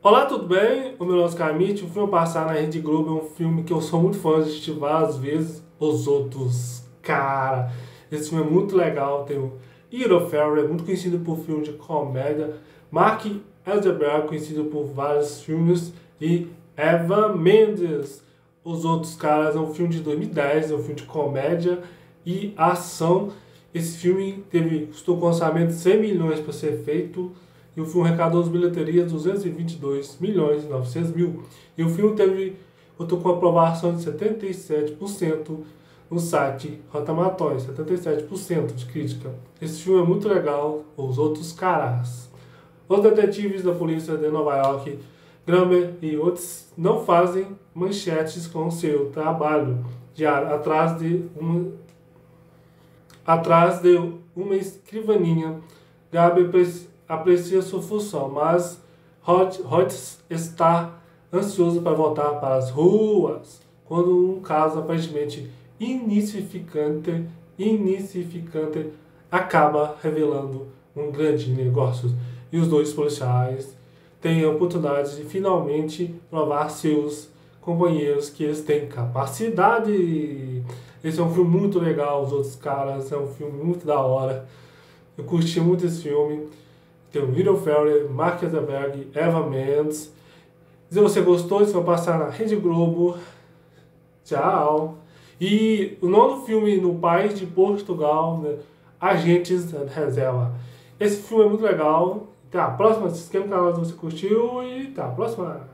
Olá, tudo bem? O meu nome é Oscar. O filme Passar na Rede Globo é um filme que eu sou muito fã de assistir várias vezes. Os outros, cara, esse filme é muito legal. Tem o Hero Ferry, é muito conhecido por filme de comédia. Mark Elderberg, conhecido por vários filmes. E Eva Mendes. Os outros caras é um filme de 2010, é um filme de comédia e ação. Esse filme teve, custou com orçamento de 100 milhões para ser feito e o filme arrecadou as bilheterias 222 milhões e 900 mil. E o filme teve, contou com aprovação de 77% no site Rotamatói, 77% de crítica. Esse filme é muito legal, Os Outros Caras. Os detetives da polícia de Nova York, Grammer e outros não fazem manchetes com seu trabalho diário atrás de uma atrás de uma escrivaninha. Gabi aprecia sua função, mas Hot, está ansioso para voltar para as ruas quando um caso aparentemente insignificante, insignificante acaba revelando um grande negócio. E os dois policiais têm a oportunidade de finalmente provar seus companheiros que eles têm capacidade. Esse é um filme muito legal, os outros caras, é um filme muito da hora. Eu curti muito esse filme. Tem o Will Ferrell, Mark Zuckerberg, Eva Mendes. Se você gostou, você vai passar na Rede Globo. Tchau. E o nono filme no país de Portugal, né? Agentes da Reserva. Esse filme é muito legal. Até a próxima. Se inscreva no canal se você curtiu e até a próxima.